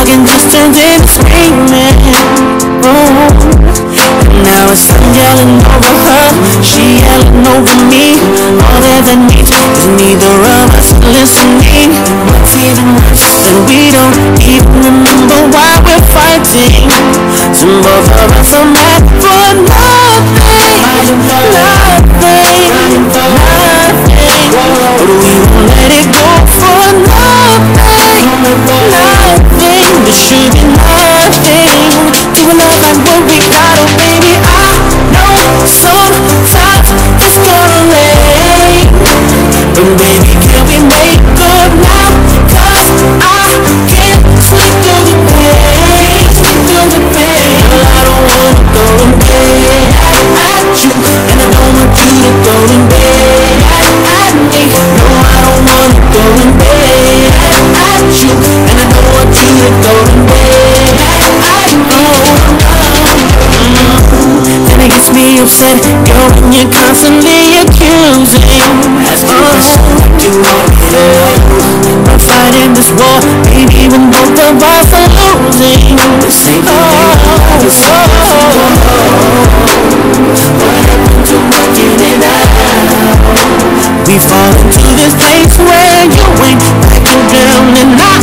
talking just to be screaming. oh. Now it's I'm yelling over her, she yelling over me All that I need is neither of us listening But even worse than we don't even remember why we're fighting Some both of us are mad me girl, when you're constantly accusing. As We're fighting this war, baby, when both of us are losing. This ain't the oh, What happened to working it out? We fall into this place where you ain't backing down and I